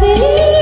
जिन्हें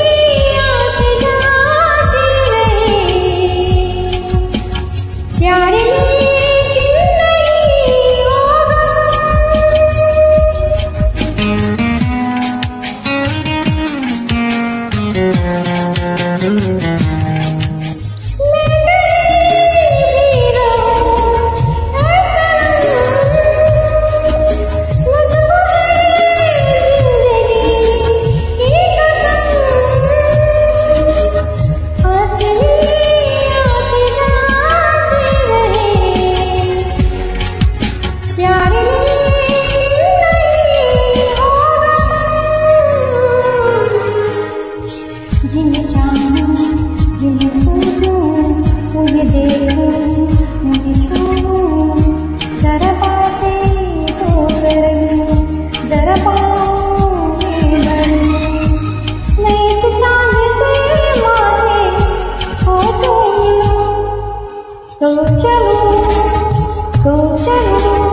Go Jalo, Go Jalo.